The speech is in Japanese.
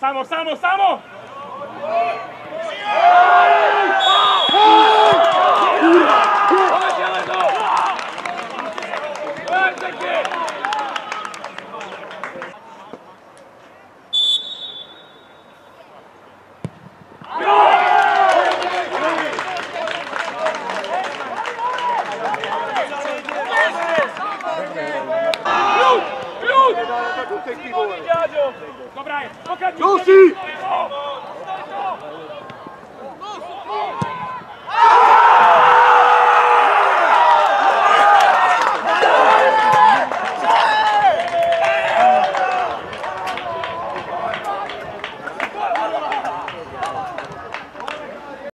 ¡Vamos, vamos, vamos! ¡Fuerte, take people away. Go,